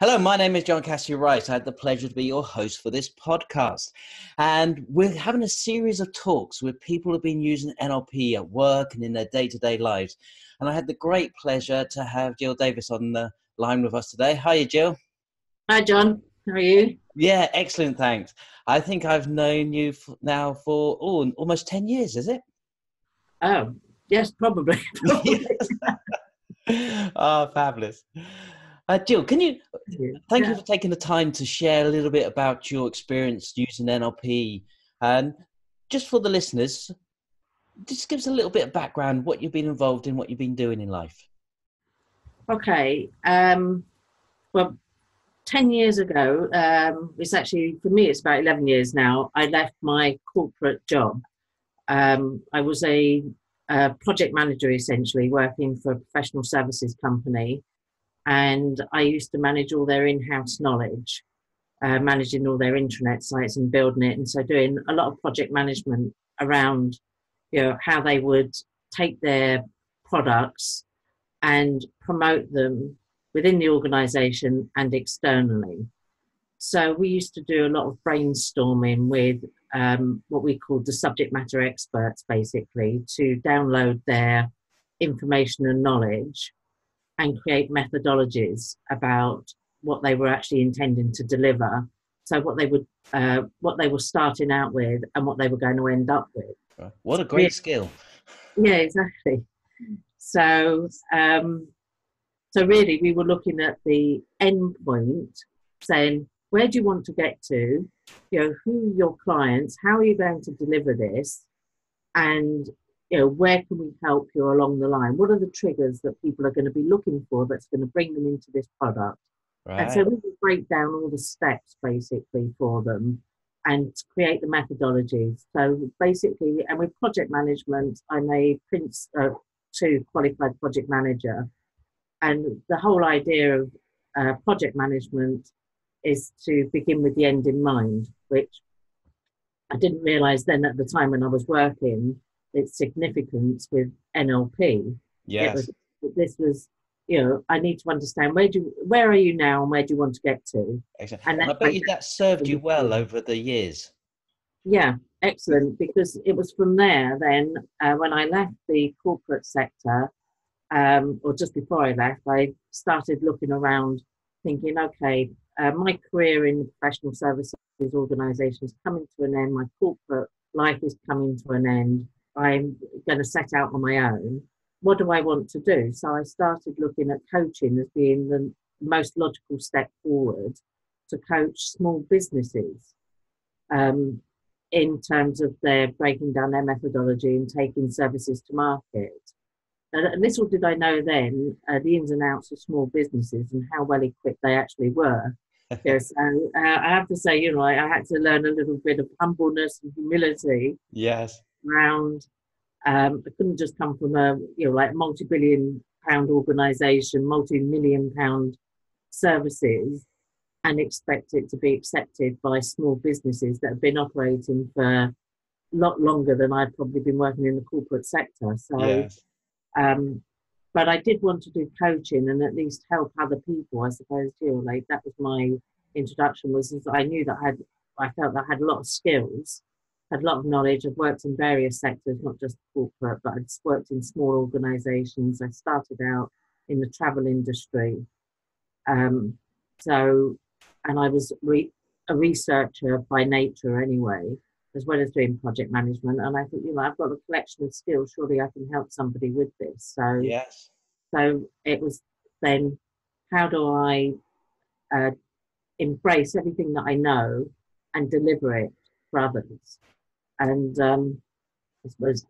Hello, my name is John Cassidy Wright. I had the pleasure to be your host for this podcast. And we're having a series of talks with people who've been using NLP at work and in their day to day lives. And I had the great pleasure to have Gill Davis on the line with us today. Hi, Gill. Hi, John. How are you? Yeah, excellent. Thanks. I think I've known you now for oh, almost 10 years, is it? Oh, yes, probably. probably. oh, ah, fabulous. Uh, Gill, can you thank yeah. you for taking the time to share a little bit about your experience using NLP and just for the listeners, just give us a little bit of background what you've been involved in, what you've been doing in life. Okay. Um, well, 10 years ago, um, it's actually, for me, it's about 11 years now, I left my corporate job. Um, I was a, a project manager essentially working for a professional services company and I used to manage all their in-house knowledge, uh, managing all their intranet sites and building it, and so doing a lot of project management around, you know, how they would take their products and promote them within the organisation and externally. So we used to do a lot of brainstorming with um, what we called the subject matter experts, basically, to download their information and knowledge and create methodologies about what they were actually intending to deliver. So what they would, uh, what they were starting out with, and what they were going to end up with. What a great yeah. skill! Yeah, exactly. So, um, so really, we were looking at the end point, saying, where do you want to get to? You know, who are your clients? How are you going to deliver this? And you know, where can we help you along the line? What are the triggers that people are going to be looking for that's going to bring them into this product? Right. And so we break down all the steps basically for them and create the methodologies. So basically, and with project management, I'm a Prince uh, 2 qualified project manager. And the whole idea of uh, project management is to begin with the end in mind, which I didn't realize then at the time when I was working its significance with NLP. Yes. Was, this was, you know, I need to understand where do where are you now and where do you want to get to? Excellent. And, and I bet you that served you well over the years. Yeah, excellent. Because it was from there then uh, when I left the corporate sector, um, or just before I left, I started looking around, thinking, okay, uh, my career in the professional services organisation is coming to an end. My corporate life is coming to an end. I'm going to set out on my own. What do I want to do? So I started looking at coaching as being the most logical step forward to coach small businesses um, in terms of their breaking down their methodology and taking services to market. And little did I know then uh, the ins and outs of small businesses and how well equipped they actually were. yes, so uh, I have to say, you know, I, I, had to learn a little bit of humbleness and humility. Yes around. Um, it couldn't just come from a you know like multi-billion pound organisation, multi-million pound services, and expect it to be accepted by small businesses that have been operating for a lot longer than I've probably been working in the corporate sector. So, yes. um, but I did want to do coaching and at least help other people. I suppose you know, like that was my introduction. Was I knew that I had I felt that I had a lot of skills had a lot of knowledge. I've worked in various sectors, not just corporate, but I've worked in small organisations. I started out in the travel industry. Um, so, and I was re- a researcher by nature anyway, as well as doing project management. And I thought, you know, I've got a collection of skills. Surely I can help somebody with this. So, yes. So it was then, how do I uh, embrace everything that I know and deliver it for others? And um, I suppose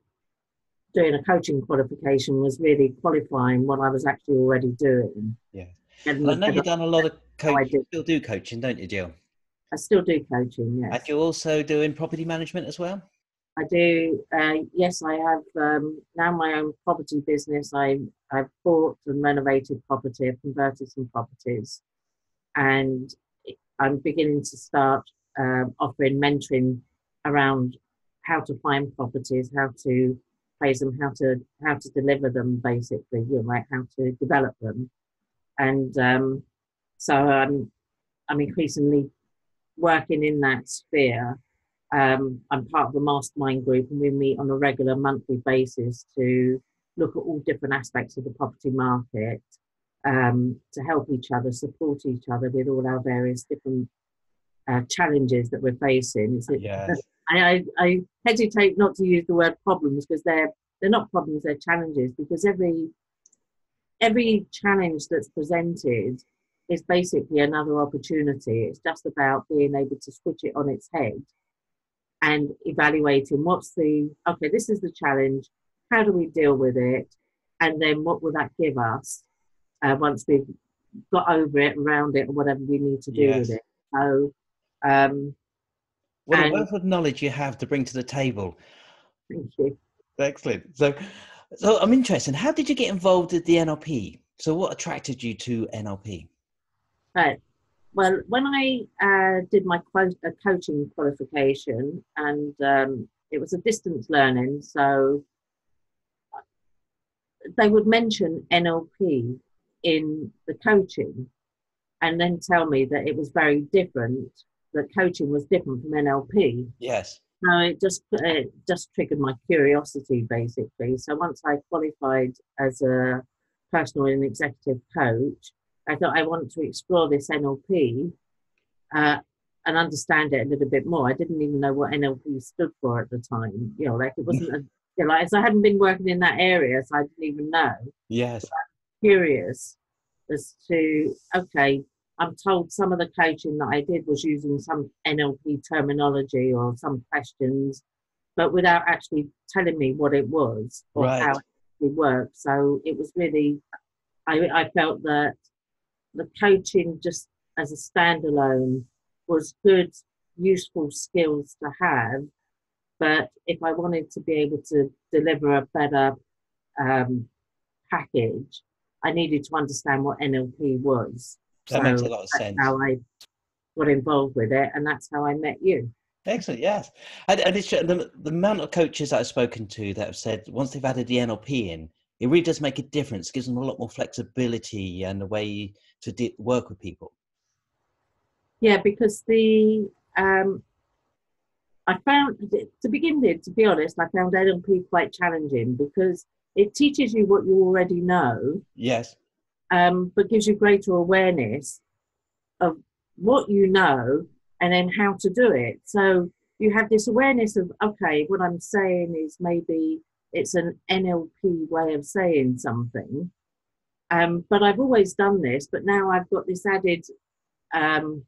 doing a coaching qualification was really qualifying what I was actually already doing. Yeah, and I know you've done a lot of coaching. You still do coaching, don't you, Gill? I still do coaching. Yes. And you're also doing property management as well. I do. Uh, yes, I have um, now my own property business. I I've bought and renovated property. I've converted some properties, and I'm beginning to start uh, offering mentoring around how to find properties, how to praise them, how to how to deliver them, basically, you know, like how to develop them. And um, so I'm I'm increasingly working in that sphere. Um, I'm part of a mastermind group, and we meet on a regular monthly basis to look at all different aspects of the property market um, to help each other, support each other with all our various different uh, challenges that we're facing. yes. I, I, I hesitate not to use the word problems because they're they're not problems, they're challenges because every every challenge that's presented is basically another opportunity. It's just about being able to switch it on its head and evaluating what's the okay, this is the challenge, how do we deal with it, and then what will that give us uh, once we've got over it, around it, or whatever we need to do yes. with it. So, um, what and, a wealth of knowledge you have to bring to the table. Thank you. Excellent. So, so I'm interested. How did you get involved with the NLP? So, what attracted you to NLP? Right. Well, when I uh, did my quote, uh, coaching qualification, and um, it was a distance learning, so they would mention NLP in the coaching, and then tell me that it was very different. That coaching was different from NLP. Yes. No, it just it just triggered my curiosity basically. So once I qualified as a personal and executive coach, I thought I want to explore this NLP uh, and understand it a little bit more. I didn't even know what NLP stood for at the time. You know, like it wasn't a, you know, like as I hadn't been working in that area, so I didn't even know. Yes. curious as to okay, I'm told some of the coaching that I did was using some NLP terminology or some questions, but without actually telling me what it was or right. how it worked. So it was really, I, I felt that the coaching just as a standalone was good, useful skills to have. But if I wanted to be able to deliver a better um, package, I needed to understand what NLP was. That so makes a lot of sense. How I got involved with it, and that's how I met you. Excellent, yes. And, and it's the, the amount of coaches that I've spoken to that have said once they've added the NLP in, it really does make a difference. It gives them a lot more flexibility and a way to de- work with people. Yeah, because the um, I found to begin with, to be honest, I found NLP quite challenging because it teaches you what you already know. Yes. Um, but gives you greater awareness of what you know and then how to do it. So you have this awareness of okay, what I'm saying is maybe it's an NLP way of saying something. Um, but I've always done this, but now I've got this added um,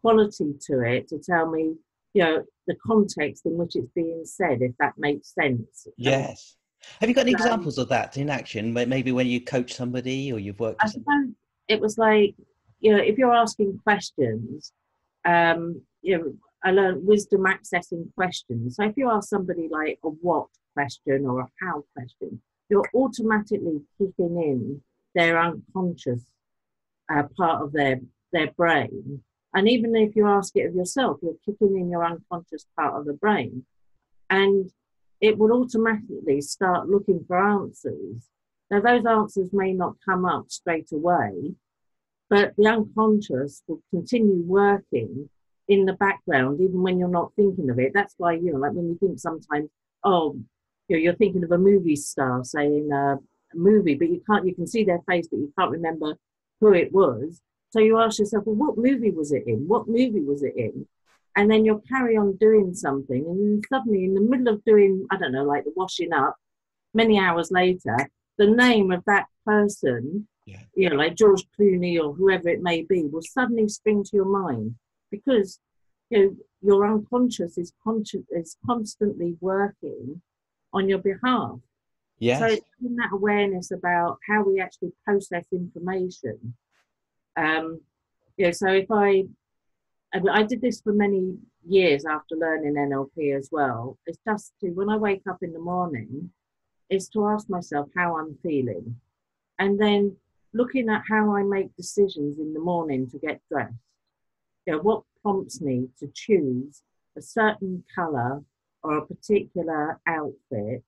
quality to it to tell me, you know, the context in which it's being said, if that makes sense. Yes. Have you got any um, examples of that in action? Maybe when you coach somebody or you've worked. I suppose it was like, you know, if you're asking questions, um, you know, I learned wisdom accessing questions. So if you ask somebody like a what question or a how question, you're automatically kicking in their unconscious uh, part of their their brain. And even if you ask it of yourself, you're kicking in your unconscious part of the brain. And it will automatically start looking for answers. Now, those answers may not come up straight away, but the unconscious will continue working in the background, even when you're not thinking of it. That's why, you know, like when you think sometimes, oh, you know, you're thinking of a movie star saying uh, a movie, but you can't, you can see their face, but you can't remember who it was. So you ask yourself, well, what movie was it in? What movie was it in? And then you'll carry on doing something, and suddenly, in the middle of doing, I don't know, like the washing up, many hours later, the name of that person, yeah. you know, like George Clooney or whoever it may be, will suddenly spring to your mind because you know your unconscious is conscious is constantly working on your behalf. yeah So it's that awareness about how we actually process information. Um, yeah, so if I, I did this for many years after learning NLP as well. It's just to, when I wake up in the morning, is to ask myself how I'm feeling. And then looking at how I make decisions in the morning to get dressed. You know, what prompts me to choose a certain color or a particular outfit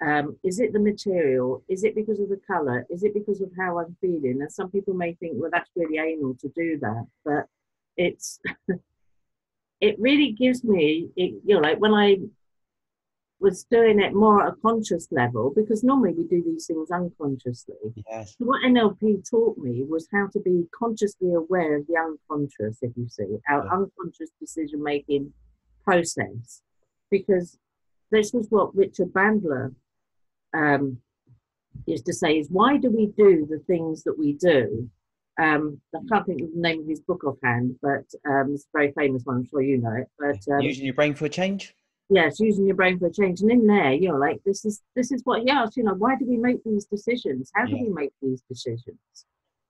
um, is it the material? Is it because of the color? Is it because of how I'm feeling? And some people may think, well, that's really anal to do that, but it's it really gives me, it, you know, like when I was doing it more at a conscious level, because normally we do these things unconsciously. Yes. So what NLP taught me was how to be consciously aware of the unconscious, if you see, our Yeah. unconscious decision making process. Because this was what Richard Bandler um, used to say is why do we do the things that we do? Um, I can't think of the name of his book offhand, but um, it's a very famous one. I'm sure you know it. But um, Using your brain for a change. yes, using your brain for a change. And in there, you know, like this is this is what he asked. You know, why do we make these decisions? How do Yeah. we make these decisions?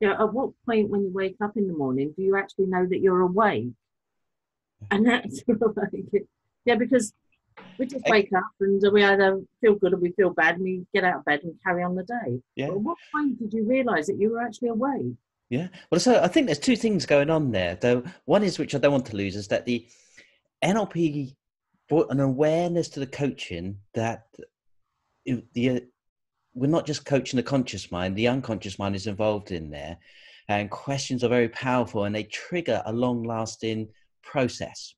You know, at what point when you wake up in the morning do you actually know that you're awake? And that's like, yeah, because we just wake up and we either feel good or we feel bad, and we get out of bed and carry on the day. Yeah. But at what point did you realise that you were actually awake? Yeah. Well, so I think there's two things going on there. Though one is which I don't want to lose is that the NLP brought an awareness to the coaching that the uh, we're not just coaching the conscious mind; the unconscious mind is involved in there, and questions are very powerful and they trigger a long-lasting process.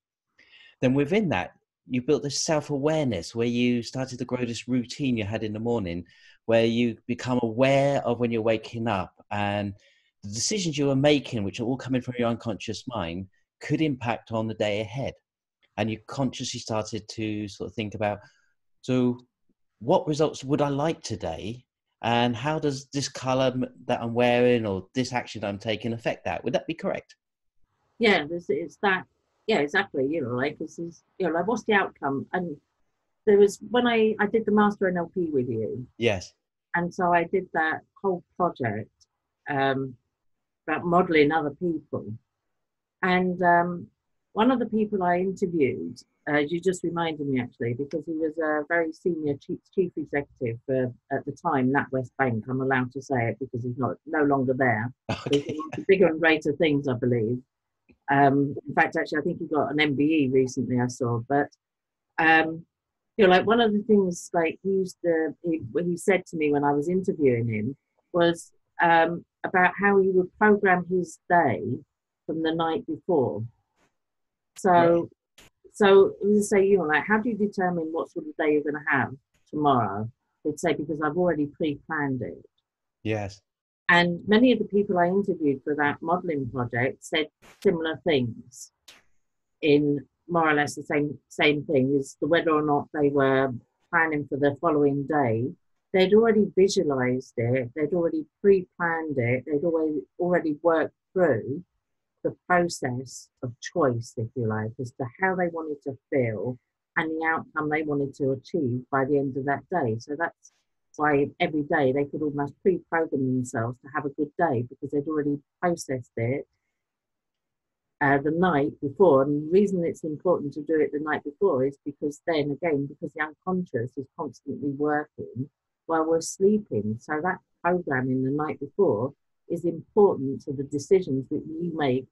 Then within that, you built this self-awareness where you started to grow this routine you had in the morning, where you become aware of when you're waking up and the decisions you are making, which are all coming from your unconscious mind, could impact on the day ahead. And you consciously started to sort of think about, so what results would I like today? And how does this color that I'm wearing or this action I'm taking affect that? Would that be correct? Yeah, this it's that. Yeah, exactly. You know, like this is you know, like what's the outcome? And there was when I I did the master NLP with you, Yes. and so I did that whole project um, about modeling other people. And um, one of the people I interviewed, uh, you just reminded me actually, because he was a very senior chief, chief executive for, at the time, NatWest Bank. I'm allowed to say it because he's not no longer there. He's Okay. bigger and greater things, I believe. Um, in fact, actually, I think he got an MBE recently. I saw, but um, you know, like one of the things like he used to, he, he said to me when I was interviewing him was um, about how he would program his day from the night before. So, so he would say, you know, like, how do you determine what sort of day you're going to have tomorrow? He'd say because I've already pre-planned it. Yes. And many of the people I interviewed for that modelling project said similar things in more or less the same same thing as the whether or not they were planning for the following day. They'd already visualized it, they'd already pre-planned it, they'd already already worked through the process of choice, if you like, as to how they wanted to feel and the outcome they wanted to achieve by the end of that day. So that's why every day they could almost pre-program themselves to have a good day because they'd already processed it uh, the night before. And the reason it's important to do it the night before is because then again, because the unconscious is constantly working while we're sleeping. So that programming the night before is important to the decisions that you make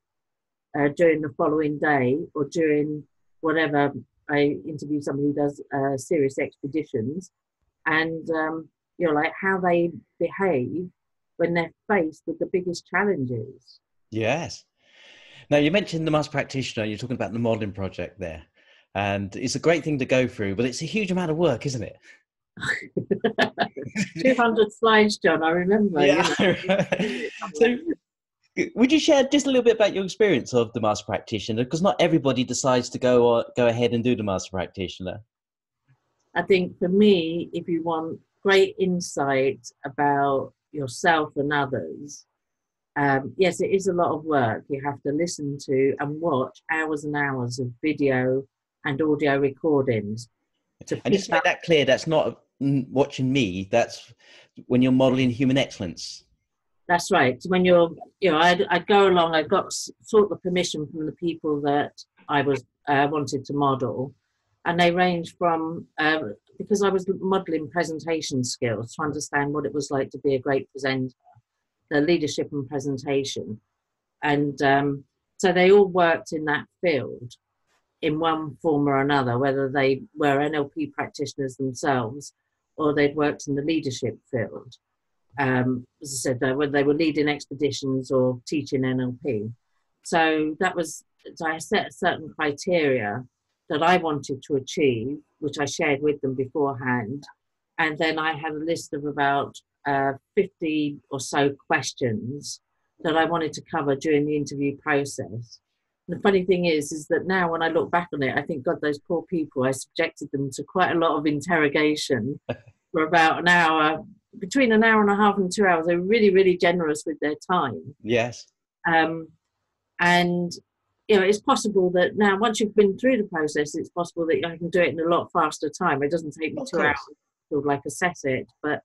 uh, during the following day or during whatever. I interview somebody who does uh, serious expeditions, and um, you know, like how they behave when they're faced with the biggest challenges. Yes. Now you mentioned the master practitioner. You're talking about the modeling project there, and it's a great thing to go through, but it's a huge amount of work, isn't it? 200 slides, John, I remember. you know. Yeah. so, would you share just a little bit about your experience of the master practitioner? Because not everybody decides to go or go ahead and do the master practitioner. I think for me, if you want great insight about yourself and others, um, yes, it is a lot of work. You have to listen to and watch hours and hours of video and audio recordings. To And just make that clear, that's not watching me. That's when you're modeling human excellence. That's right. When you're, you know, I'd, I'd go along. I got sought the permission from the people that I was uh, wanted to model, and they range from uh, because I was modelling presentation skills to understand what it was like to be a great presenter, the leadership and presentation, and um, so they all worked in that field in one form or another, whether they were NLP practitioners themselves or they'd worked in the leadership field. Um, as I said, uh, when they were leading expeditions or teaching NLP. So that was, so I set certain criteria that I wanted to achieve, which I shared with them beforehand. And then I had a list of about uh, 50 or so questions that I wanted to cover during the interview process. The funny thing is, is that now when I look back on it, I think, God, those poor people, I subjected them to quite a lot of interrogation for about an hour, between an hour and a half and two hours. They were really, really generous with their time. Yes. Um, and you know, it's possible that now once you've been through the process, it's possible that I can do it in a lot faster time. It doesn't take me Of two course. hours to like assess it, but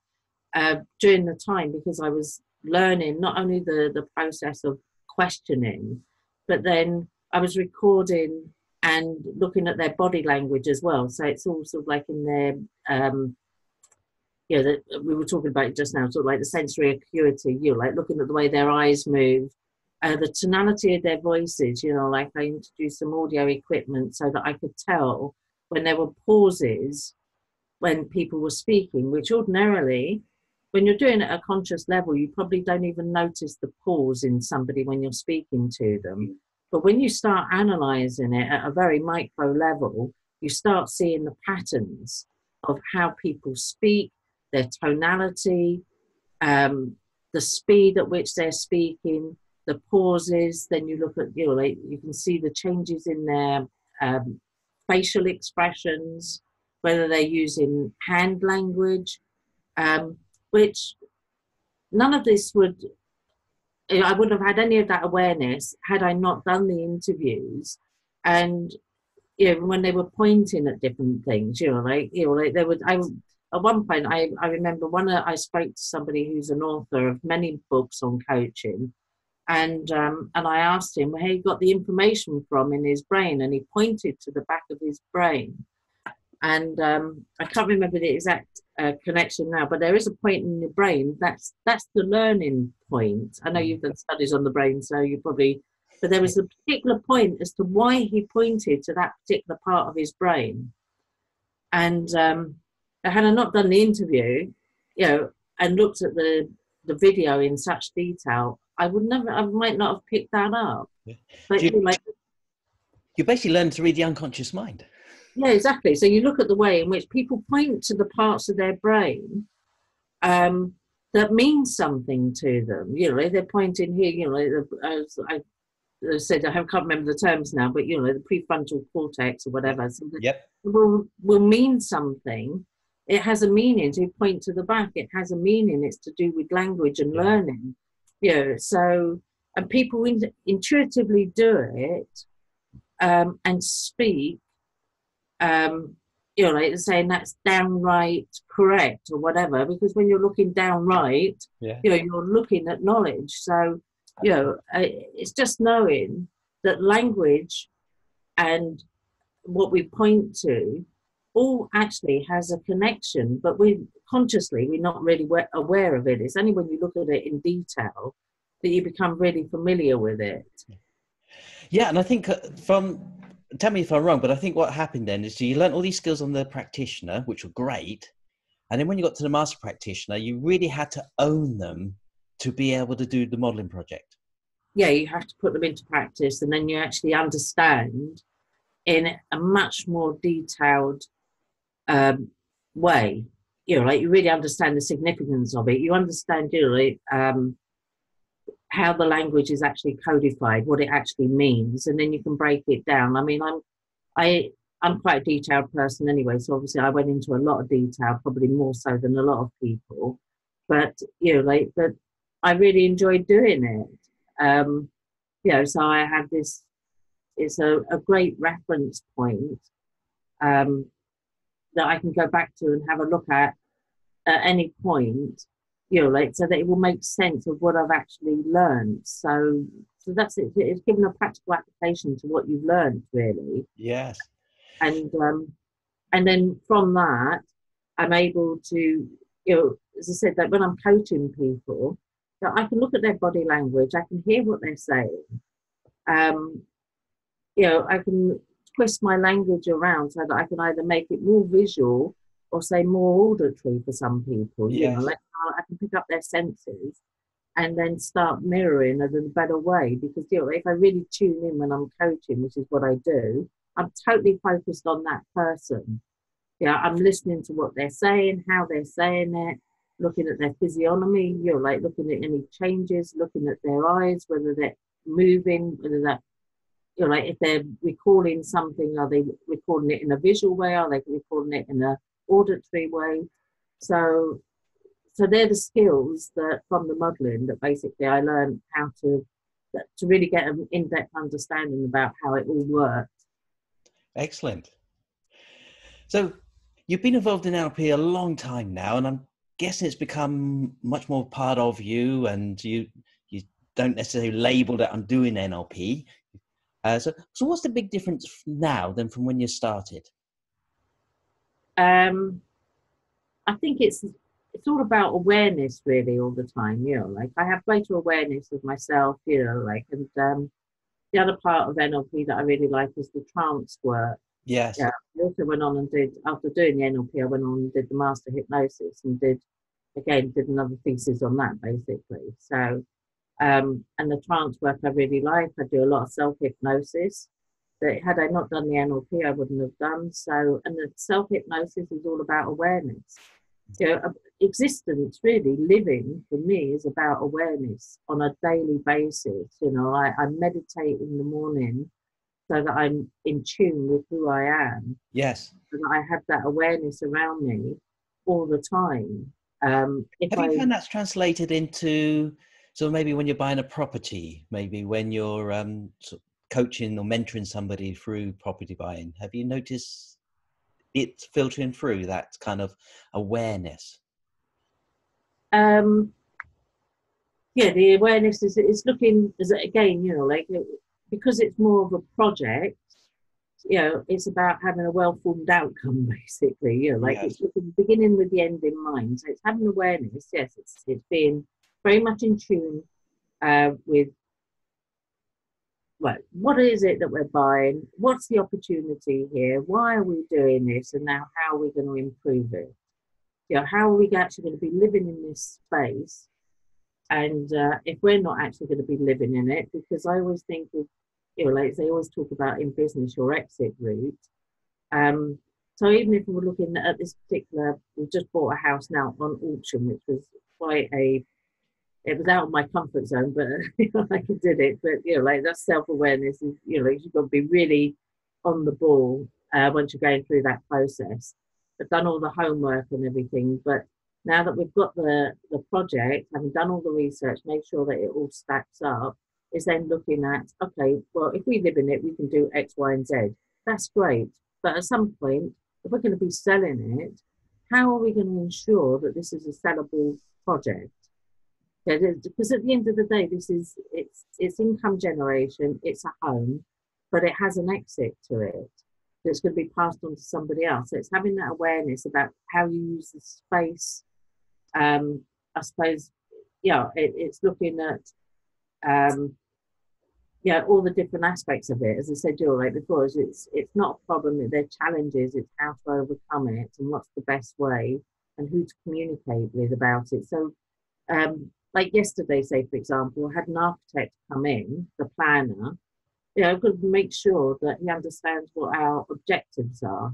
uh, during the time because I was learning not only the the process of questioning, but then I was recording and looking at their body language as well. So it's all sort of like in their um, you know, that we were talking about just now, sort of like the sensory acuity, you know, like looking at the way their eyes move, uh, the tonality of their voices, you know, like I introduced some audio equipment so that I could tell when there were pauses when people were speaking, which ordinarily, when you're doing it at a conscious level, you probably don't even notice the pause in somebody when you're speaking to them. But when you start analyzing it at a very micro level, you start seeing the patterns of how people speak, their tonality, um, the speed at which they're speaking, the pauses. Then you look at, you know, you can see the changes in their um, facial expressions, whether they're using hand language, um, which none of this would, I wouldn't have had any of that awareness had I not done the interviews. And you know, when they were pointing at different things, you know, like you know, like there would. I at one point, I I remember one. uh, I spoke to somebody who's an author of many books on coaching, and um, and I asked him where he got the information from in his brain, and he pointed to the back of his brain, and um, I can't remember the exact uh, connection now, but there is a point in the brain that's that's the learning point. I know you've done studies on the brain, so you probably but there was a particular point as to why he pointed to that particular part of his brain. And um, had I not done the interview, you know, and looked at the the video in such detail, I would never, I might not have picked that up. Yeah. But you- like, You basically learn to read the unconscious mind. Yeah, exactly. So you look at the way in which people point to the parts of their brain um, that mean something to them. You know, they're pointing here. You know, as I I said, I can't remember the terms now, but you know, the prefrontal cortex or whatever. yep. will will mean something. It has a meaning. To point to the back, it has a meaning. It's to do with language and Yeah. learning. You know, so and people in, intuitively do it um, and speak. Um, you know, like saying that's downright correct or whatever. Because when you're looking downright, Yeah. you know, you're looking at knowledge. So, you know, it's just knowing that language and what we point to all actually has a connection, but we consciously we're not really aware of it. It's only when you look at it in detail that you become really familiar with it. Yeah, and I think uh, from tell me if I'm wrong, but I think what happened then is you learned all these skills on the practitioner, which were great, and then when you got to the master practitioner, you really had to own them to be able to do the modeling project. yeah, you have to put them into practice and then you actually understand in a much more detailed um, way. You know, like you really understand the significance of it. You understand, you know, like, um, how the language is actually codified, what it actually means, and then you can break it down. I mean, I'm, I, I'm quite a detailed person anyway, so obviously I went into a lot of detail, probably more so than a lot of people. But you know, like, but I really enjoyed doing it um, you know, so I had this, it's a, a great reference point um, that I can go back to and have a look at at any point, you know, like, so that it will make sense of what I've actually learned. So, so that's it. It's given a practical application to what you've learned, really Yes. and um, and then from that, I'm able to, you know, as I said, that when I'm coaching people, that I can look at their body language, I can hear what they're saying, um, you know, I can twist my language around so that I can either make it more visual or say more auditory for some people. You know, like oh, I can pick up their senses and then start mirroring in a better way because you know, if I really tune in when I'm coaching, which is what I do, I'm totally focused on that person. Yeah, I'm listening to what they're saying, how they're saying it, looking at their physiognomy, you know, like looking at any changes, looking at their eyes, whether they're moving, whether that you know, like if they're recording something, are they recording it in a visual way? Are they recording it in a auditory way? So, so they're the skills that from the modelling that basically I learned how to to really get an in-depth understanding about how it all works. Excellent. So you've been involved in NLP a long time now, and I'm guessing it's become much more part of you, and you you don't necessarily label that I'm doing NLP. Uh, so, so what's the big difference now than from when you started? Um, I think it's it's all about awareness really all the time. You know, like I have greater awareness of myself. You know, like and um, the other part of NLP that I really like is the trance work. Yes. Yeah. I also went on and did after doing the NLP, I went on and did the master hypnosis and did again did another thesis on that basically. So um, and the trance work I really like. I do a lot of self hypnosis. That had I not done the NLP, I wouldn't have done. So and the self hypnosis is all about awareness. You know, uh, existence really living for me is about awareness on a daily basis. You know, I, I meditate in the morning so that I'm in tune with who I am Yes. and I have that awareness around me all the time. Um, Have I, you found that's translated into so maybe when you're buying a property, maybe when you're um, coaching or mentoring somebody through property buying, have you noticed it filtering through that kind of awareness? um, yeah, the awareness is it's looking as again, you know, like it- because it's more of a project. You know, it's about having a well-formed outcome, basically. You know, like Yes. it's looking beginning with the end in mind. So it's having awareness. Yes, it's it's being very much in tune uh, with what is it that we're buying? What's the opportunity here? Why are we doing this? And now how are we going to improve it? You know, how are we actually going to be living in this space? And uh, if we're not actually going to be living in it, because I always think of, you know, like they always talk about in business your exit route. Um, so even if we're looking at this particular, we just bought a house now on auction, which was quite a it was out of my comfort zone, but you know, I did it. But you know, like that's self awareness. You know, you've got to be really on the ball uh, once you're going through that process. I've done all the homework and everything, but now that we've got the the project, having done all the research, make sure that it all stacks up, is then looking at okay, well, if we live in it, we can do X, Y, and Z. That's great, but at some point, if we're going to be selling it, how are we going to ensure that this is a sellable project? Yeah, because at the end of the day, this is it's it's income generation. It's a home, but it has an exit to it that's going to be passed on to somebody else. So it's having that awareness about how you use the space. Um, I suppose, yeah, it, it's looking at, um, yeah, all the different aspects of it. As I said, Gill, like before, it's it's not a problem. They're challenges. It's how to overcome it and what's the best way and who to communicate with about it. So um, like yesterday, say for example, had an architect come in, the planner. You know, I've got to make sure that he understands what our objectives are.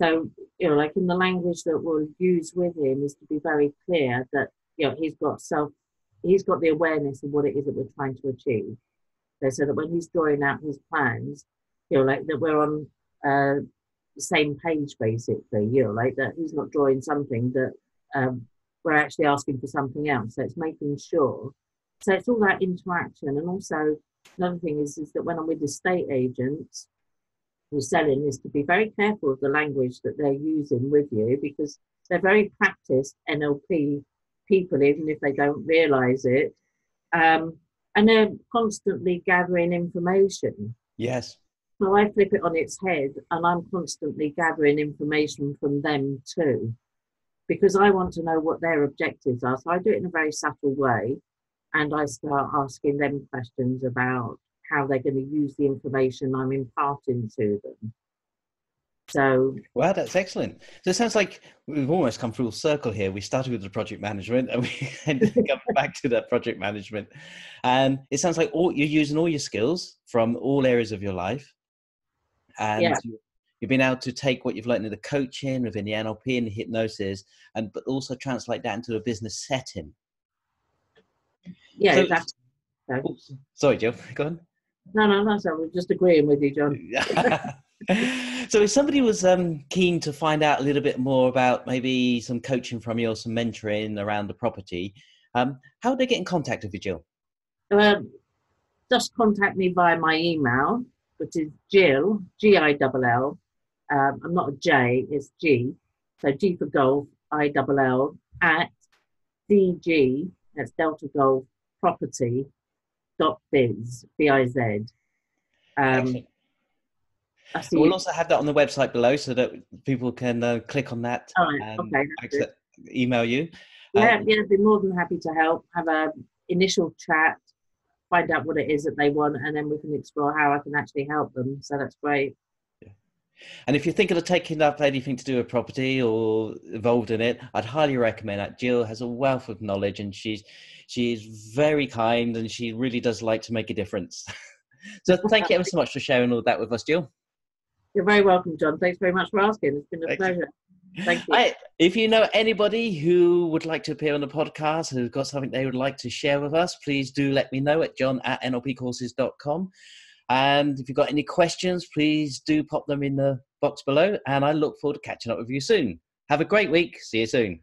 So, you know, like in the language that we'll use with him is to be very clear that you know he's got self, he's got the awareness of what it is that we're trying to achieve. So, so that when he's drawing out his plans, you know, like that we're on uh, the same page basically. You know, like that he's not drawing something that um, we're actually asking for something else. So it's making sure. So it's all that interaction. And also another thing is, is that when I'm with estate agents who's selling is to be very careful of the language that they're using with you because they're very practiced NLP people, even if they don't realize it. Um, and they're constantly gathering information. Yes. So I flip it on its head and I'm constantly gathering information from them too because I want to know what their objectives are. So I do it in a very subtle way and I start asking them questions about how they're going to use the information I'm imparting to them. So wow, that's excellent. So it sounds like we've almost come full circle here. We started with the project management, and we ended up back to that project management. And it sounds like all, you're using all your skills from all areas of your life, and Yeah. you- you've been able to take what you've learned in the coaching, within the NLP and the hypnosis, and but also translate that into a business setting. yeah, So- exactly. Oops. Sorry, Gill. Go on. No, no, no. So we're just agreeing with you, John. so if somebody was um, keen to find out a little bit more about maybe some coaching from you or some mentoring around the property, um, how would they get in contact with you, Gill? Um, just contact me via my email, which is Gill G I double L. Um, I'm not a J, it's G. So G for golf, I double L at DG. That's Delta Golf Property dot biz b i z. Um. We'll also have that on the website below so that people can uh, click on that right, and okay, accept, email you. Yeah, Um, yeah, I'd be more than happy to help. Have a initial chat, find out what it is that they want, and then we can explore how I can actually help them. So that's great. And if you're thinking of taking up anything to do with property or involved in it, I'd highly recommend that. Gill has a wealth of knowledge and she's she's very kind and she really does like to make a difference. so thank you ever so much for sharing all that with us, Gill. You're very welcome, John. Thanks very much for asking. It's been a Thank you. pleasure. Thank you. Right, if you know anybody who would like to appear on the podcast, who's got something they would like to share with us, please do let me know at john at nlpcourses.com. And if you've got any questions, please do pop them in the box below. And I look forward to catching up with you soon. Have a great week. See you soon.